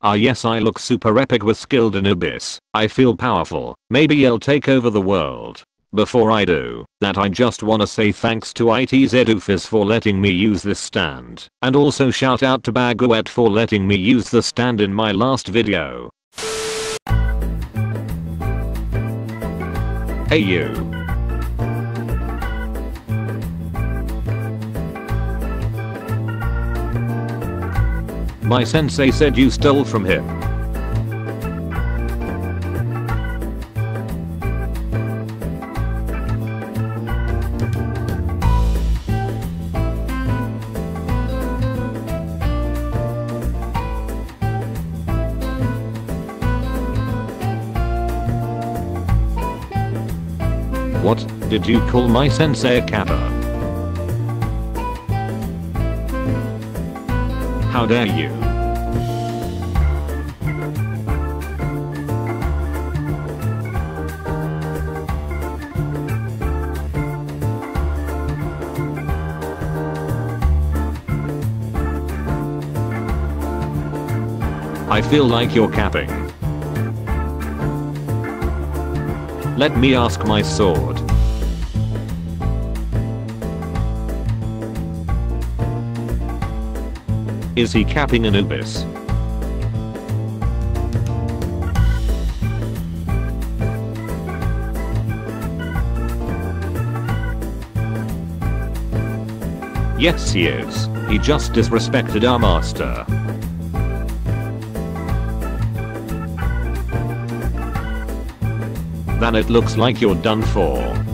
Ah yes I look super epic with skilled Anubis. I feel powerful. Maybe I'll take over the world. Before I do that I just wanna say thanks to ITZOofus for letting me use this stand. And also shout out to Baguette for letting me use the stand in my last video. Hey you. My sensei said you stole from him. What did you call my sensei a? How dare you? I feel like you're capping. Let me ask my sword. Is he capping an Anubis? Yes he is. He just disrespected our master. Then it looks like you're done for.